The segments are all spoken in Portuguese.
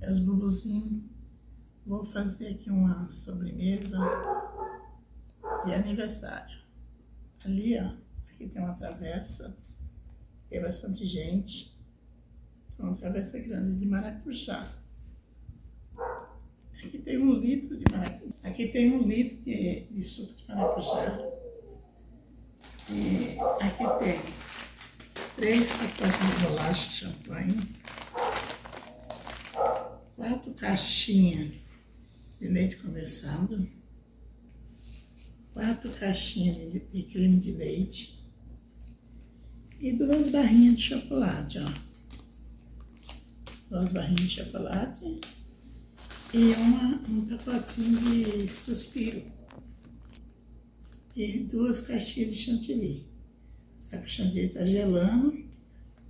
Meus bubuzinhos, vou fazer aqui uma sobremesa de aniversário. Ali, ó, aqui tem uma travessa, tem bastante gente. Tem uma travessa grande de maracujá. Aqui tem um litro de maracujá. Aqui tem um litro de, de suco de maracujá. E aqui tem três pacotes de bolacha de champanhe quatro caixinhas de leite condensado, quatro caixinhas de, de creme de leite e duas barrinhas de chocolate, ó. Duas barrinhas de chocolate e uma, um pacotinho de suspiro e duas caixinhas de chantilly. Só que o chantilly tá gelando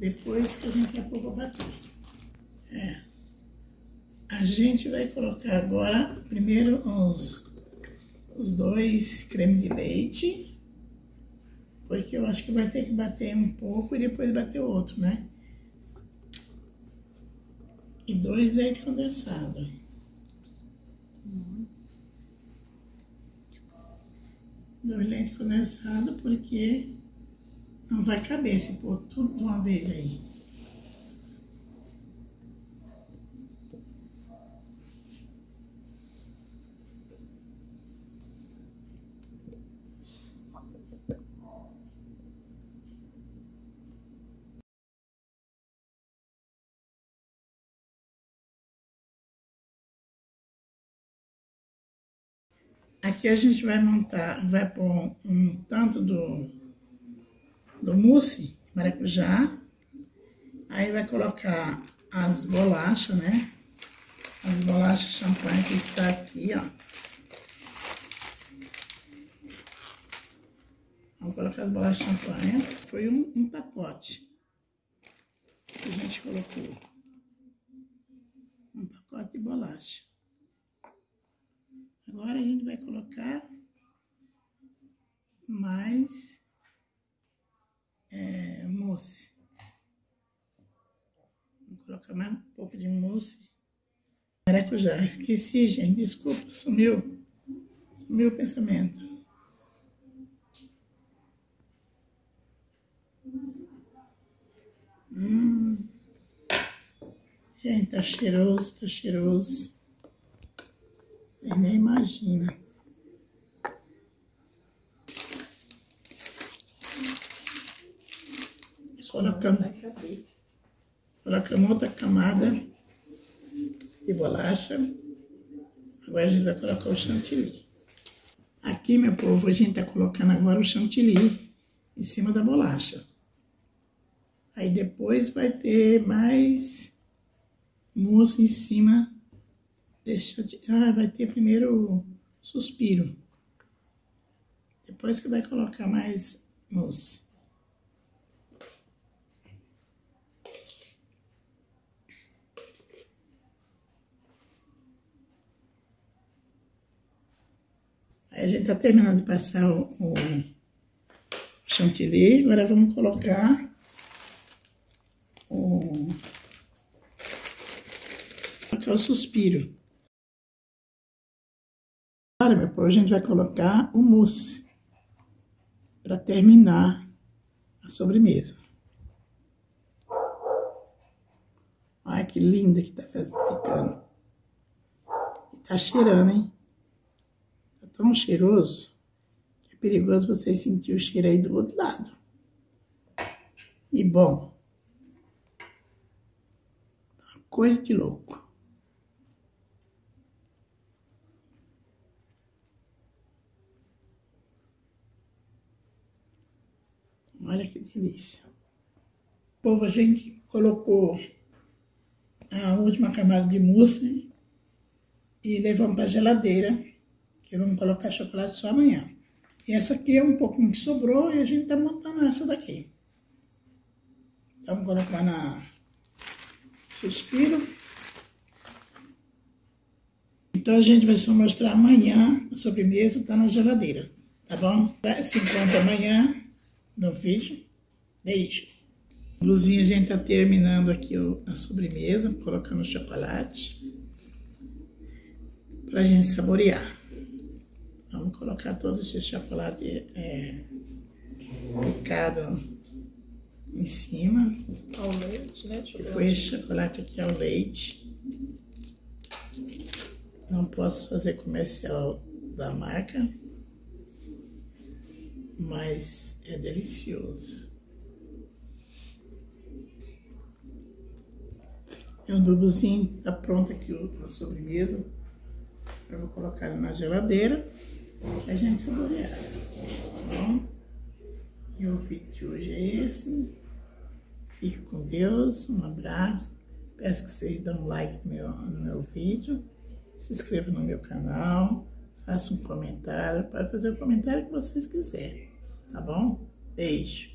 depois que a gente vai pra bater. É. A gente vai colocar agora, primeiro, os, os dois creme de leite, porque eu acho que vai ter que bater um pouco e depois bater o outro, né? E dois leite condensado. Dois leite condensado, porque não vai caber se pôr tudo de uma vez aí. Aqui a gente vai montar, vai pôr um tanto do, do mousse, maracujá. Aí vai colocar as bolachas, né? As bolachas champanhe que está aqui, ó. Vamos colocar as bolachas champanhe. Foi um, um pacote que a gente colocou. Um pacote de bolacha. Agora a gente vai colocar mais é, mousse. Vou colocar mais um pouco de mousse. Maracujá, esqueci, gente, desculpa, sumiu. Sumiu o pensamento. Hum. Gente, tá cheiroso, tá cheiroso. Você nem imagina. Colocamos, colocamos outra camada de bolacha. Agora a gente vai colocar o chantilly. Aqui, meu povo, a gente tá colocando agora o chantilly em cima da bolacha. Aí depois vai ter mais mousse em cima Deixa de... Ah, vai ter primeiro suspiro. Depois que vai colocar mais mousse. Aí a gente tá terminando de passar o, o chantilly. Agora vamos colocar o, colocar o suspiro. Agora, meu povo, a gente vai colocar o mousse para terminar a sobremesa. Olha que linda que tá ficando. E tá cheirando, hein? Tá tão cheiroso que é perigoso vocês sentir o cheiro aí do outro lado. E bom. Coisa de louco. Olha que delícia. O povo, a gente colocou a última camada de mousse e levamos para a geladeira, que vamos colocar chocolate só amanhã. E essa aqui é um pouquinho que sobrou e a gente tá montando essa daqui. Vamos colocar na suspiro. Então a gente vai só mostrar amanhã a sobremesa, tá na geladeira, tá bom? Se encontra amanhã no vídeo. Beijo. Luzinha, a gente tá terminando aqui a sobremesa, colocando chocolate. para a gente saborear. Vamos colocar todo esse chocolate é, picado em cima. Ao leite, né? Que foi esse chocolate aqui ao leite. Não posso fazer comercial da marca, mas é delicioso. E o dubuzinho tá pronto aqui a sobremesa. Eu vou colocar ele na geladeira a gente saborear. Tá bom? E o vídeo de hoje é esse. Fique com Deus, um abraço. Peço que vocês dêem um like no meu, no meu vídeo, se inscrevam no meu canal, façam um comentário, pode fazer o comentário que vocês quiserem, tá bom? Beijo.